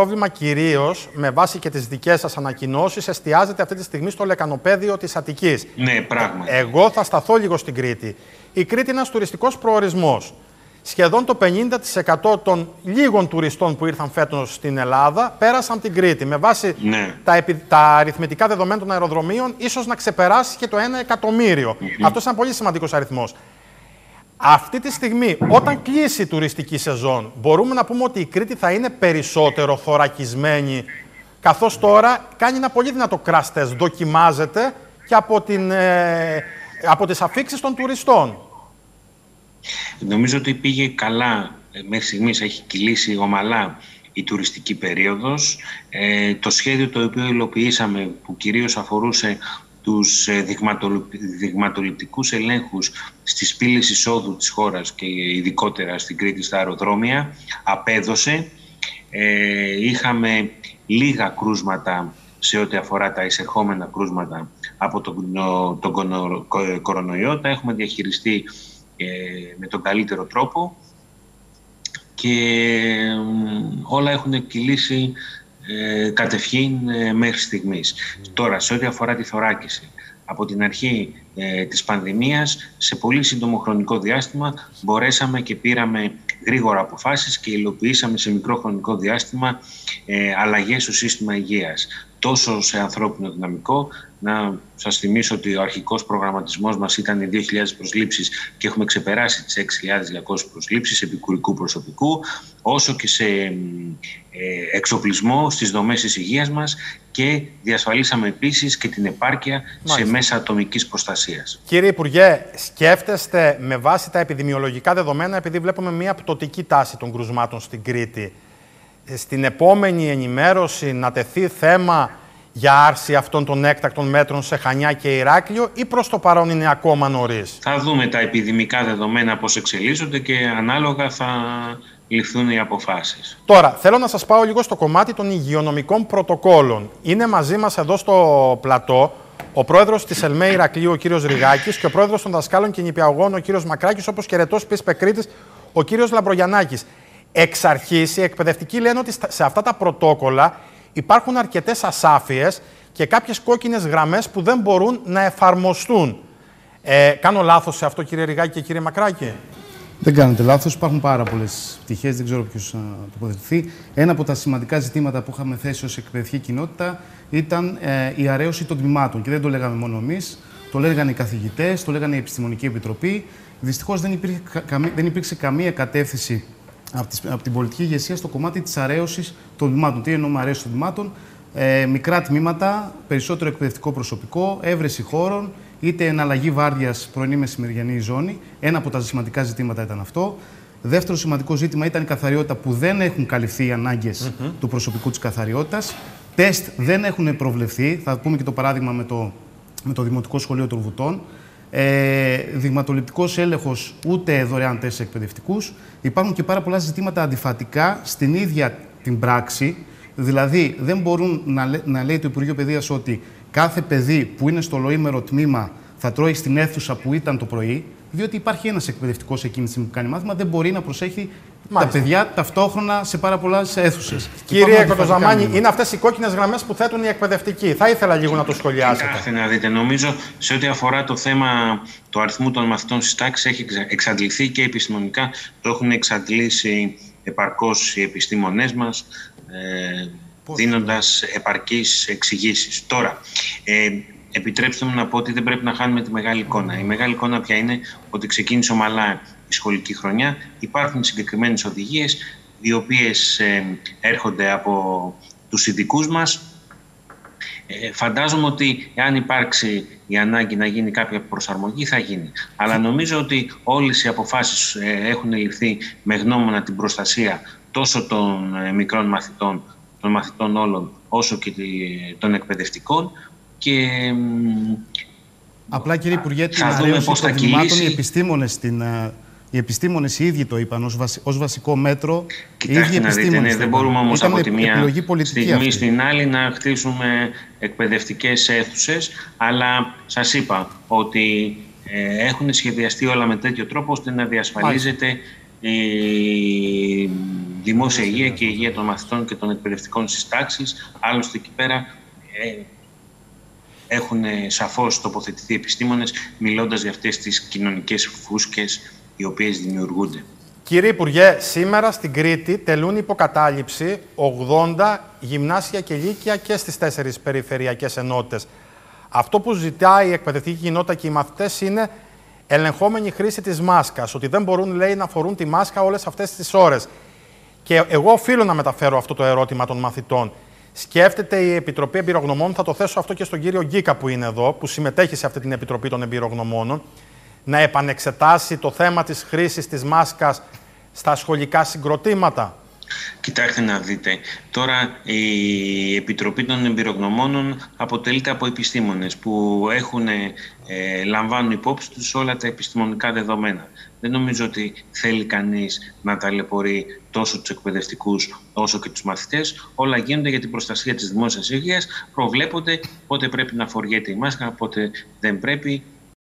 πρόβλημα κυρίως με βάση και τις δικές σας ανακοινώσεις εστιάζεται αυτή τη στιγμή στο λεκανοπέδιο της Αττικής. Ναι, πράγματι. Εγώ θα σταθώ λίγο στην Κρήτη. Η Κρήτη είναι ένας τουριστικός προορισμός. Σχεδόν το 50% των λίγων τουριστών που ήρθαν φέτος στην Ελλάδα πέρασαν την Κρήτη. Με βάση Ναι. τα, επι... τα αριθμητικά δεδομένα των αεροδρομίων, ίσως να ξεπεράσει και το 1 εκατομμύριο. Αυτός είναι ένας πολύ σημαντικός αριθμός. Αυτή τη στιγμή, όταν κλείσει η τουριστική σεζόν, μπορούμε να πούμε ότι η Κρήτη θα είναι περισσότερο θωρακισμένη, καθώς τώρα κάνει ένα πολύ δυνατό crash test, δοκιμάζεται και από, την, ε, από τις αφήξεις των τουριστών. Νομίζω ότι πήγε καλά, ε, μέχρι στιγμής έχει κυλήσει ομαλά η τουριστική περίοδος. Ε, το σχέδιο το οποίο υλοποιήσαμε, που κυρίως αφορούσε τους ε, δειγματολου- δειγματοληπτικούς ελέγχους στις πύλες εισόδου της χώρας και ειδικότερα στην Κρήτη στα αεροδρόμια, απέδωσε. Ε, είχαμε λίγα κρούσματα σε ό,τι αφορά τα εισερχόμενα κρούσματα από τον, κονο- τον κονο- κο- κορονοϊό. Τα έχουμε διαχειριστεί ε, με τον καλύτερο τρόπο και μ, όλα έχουν κυλήσει ε, κατευχήν ε, μέχρι στιγμής. Τώρα, σε ό,τι αφορά τη θωράκιση, από την αρχή ε, της πανδημίας, σε πολύ σύντομο χρονικό διάστημα, μπορέσαμε και πήραμε γρήγορα αποφάσεις και υλοποιήσαμε σε μικρό χρονικό διάστημα ε, αλλαγές στο σύστημα υγείας. Τόσο σε ανθρώπινο δυναμικό, να σας θυμίσω ότι ο αρχικός προγραμματισμός μας ήταν οι 2.000 προσλήψεις και έχουμε ξεπεράσει τις 6.200 προσλήψεις επικουρικού προσωπικού, όσο και σε ε, εξοπλισμό στις δομές της υγείας μας και διασφαλίσαμε επίσης και την επάρκεια σε Μάλιστα. μέσα ατομικής προστασίας. Κύριε Υπουργέ, σκέφτεστε με βάση τα επιδημιολογικά δεδομένα, επειδή βλέπουμε μια πτωτική τάση των κρουσμάτων στην Κρήτη, ε, στην επόμενη ενημέρωση να τεθεί θέμα για άρση αυτών των έκτακτων μέτρων σε Χανιά και Ηράκλειο ή προς το παρόν είναι ακόμα νωρίς; Θα δούμε τα επιδημικά δεδομένα πώς εξελίσσονται και ανάλογα θα ληφθούν οι αποφάσεις. Τώρα, θέλω να σας πάω λίγο στο κομμάτι των υγειονομικών πρωτοκόλων. Είναι μαζί μας εδώ στο πλατό ο πρόεδρος της ΕΛΜΕ Ηρακλείου, ο κύριος Ριγάκης, και ο πρόεδρος των δασκάλων και νηπιαγωγών, ο κύριος Μακράκης, όπως και ρετός πις Πεκρίτης, ο κύριος Λαμπρογιαννάκης. Εξ αρχής, οι εκπαιδευτικοί λένε ότι στα- σε αυτά τα πρωτόκολλα υπάρχουν αρκετές ασάφειες και κάποιες κόκκινες γραμμές που δεν μπορούν να εφαρμοστούν. Ε, κάνω λάθος σε αυτό, κύριε Ριγάκη και κύριε Μακράκη; Δεν κάνετε λάθος. Υπάρχουν πάρα πολλές πτυχές, δεν ξέρω ποιος θα τοποθετηθεί. Ένα από τα σημαντικά ζητήματα που είχαμε θέσει ως εκπαιδευτική κοινότητα ήταν ε, η αρέωση των τμήματων. Και δεν το λέγαμε μόνο εμείς, το λέγανε οι καθηγητές, το λέγανε η Επιστημονική Επιτροπή. Δυστυχώς δεν, υπήρχε κα- καμή- δεν υπήρξε καμία κατεύθυνση από, τις- από την πολιτική ηγεσία στο κομμάτι της αρέωσης των τμήματων. Τι εννοούμε αρέωση των τμήματων, ε, μικρά τμήματα, περισσότερο εκπαιδευτικό προσωπικό, έβρεση χώρων, είτε εναλλαγή βάρδιας πρωινή μεσημεριανή ζώνη. Ένα από τα σημαντικά ζητήματα ήταν αυτό. Δεύτερο σημαντικό ζήτημα ήταν η καθαριότητα που δεν έχουν καλυφθεί οι ανάγκες του προσωπικού της καθαριότητας. Τεστ δεν έχουν προβλεφθεί. Θα πούμε και το παράδειγμα με το, με το Δημοτικό Σχολείο των Βουτών. Ε, δειγματοληπτικός έλεγχος ούτε δωρεάν τεστ σε εκπαιδευτικούς. Υπάρχουν και πάρα πολλά ζητήματα αντιφατικά στην ίδια την πράξη. Δηλαδή, δεν μπορούν να, λέ- να λέει το Υπουργείο Παιδείας ότι κάθε παιδί που είναι στο λοήμερο τμήμα θα τρώει στην αίθουσα που ήταν το πρωί, διότι υπάρχει ένας εκπαιδευτικός εκείνη τη στιγμή που κάνει μάθημα, δεν μπορεί να προσέχει Μάλιστα. τα παιδιά ταυτόχρονα σε πάρα πολλές αίθουσες. Κύριε Κοτοζαμάνη, είναι αυτές οι κόκκινες γραμμές που θέτουν οι εκπαιδευτικοί. Θα ήθελα λίγο να το σχολιάσετε. Κοιτάξτε να δείτε, νομίζω σε ό,τι αφορά το θέμα του αριθμού των μαθητών στις τάξεις έχει εξα- εξαντληθεί και επιστημονικά το έχουν εξαντλήσει επαρκώς οι επιστήμονές μας ε, δίνοντας επαρκείς εξηγήσεις. Τώρα, ε, επιτρέψτε μου να πω ότι δεν πρέπει να χάνουμε τη μεγάλη εικόνα. Η μεγάλη εικόνα πια είναι ότι ξεκίνησε ομαλά η σχολική χρονιά. Υπάρχουν συγκεκριμένες οδηγίες οι οποίες ε, έρχονται από τους ειδικούς μας ε, φαντάζομαι ότι αν υπάρξει η ανάγκη να γίνει κάποια προσαρμογή θα γίνει. Αλλά νομίζω ότι όλες οι αποφάσεις ε, έχουν ληφθεί με γνώμονα την προστασία τόσο των ε, μικρών μαθητών, των μαθητών όλων, όσο και τη- των εκπαιδευτικών και μ, Απλά κύριε Υπουργέ, την Θα δούμε αρέωση πώς θα των τμήματων κυλήσει. οι επιστήμονες, την, ε, οι επιστήμονες οι ίδιοι το είπαν ως, βασι- ως βασικό μέτρο. οι Κοιτάξτε ίδιοι να δείτε, επιστήμονες ναι, το δεν είπαν. μπορούμε όμως Ήταν από τη μία επιλογή πολιτική στιγμή αυτή. στην άλλη να χτίσουμε εκπαιδευτικές αίθουσες, αλλά σας είπα ότι ε, έχουν σχεδιαστεί όλα με τέτοιο τρόπο ώστε να διασφαλίζεται η δημόσια υγεία και η υγεία των μαθητών και των εκπαιδευτικών συστάξεις. Άλλωστε εκεί πέρα ε, έχουν σαφώς τοποθετηθεί επιστήμονες μιλώντας για αυτές τις κοινωνικές φούσκες οι οποίες δημιουργούνται. Κύριε Υπουργέ, σήμερα στην Κρήτη τελούν υποκατάληψη 80 γυμνάσια και λύκεια και στις τέσσερις περιφερειακές ενότητες. Αυτό που ζητάει η εκπαιδευτική κοινότητα και οι μαθητές είναι ελεγχόμενη χρήση της μάσκας, ότι δεν μπορούν, λέει, να φορούν τη μάσκα όλες αυτές τις ώρες. Και εγώ οφείλω να μεταφέρω αυτό το ερώτημα των μαθητών. Σκέφτεται η Επιτροπή Εμπειρογνωμών, θα το θέσω αυτό και στον κύριο Γκίκα που είναι εδώ, που συμμετέχει σε αυτή την Επιτροπή των Εμπειρογνωμόνων, να επανεξετάσει το θέμα της χρήσης της μάσκας στα σχολικά συγκροτήματα. Κοιτάξτε να δείτε, τώρα η Επιτροπή των Εμπειρογνωμόνων αποτελείται από επιστήμονες που έχουν, ε, λαμβάνουν υπόψη τους όλα τα επιστημονικά δεδομένα. Δεν νομίζω ότι θέλει κανείς να ταλαιπωρεί τόσο τους εκπαιδευτικούς όσο και τους μαθητές. Όλα γίνονται για την προστασία της δημόσιας υγείας, προβλέπονται πότε πρέπει να φοριέται η μάσκα, πότε δεν πρέπει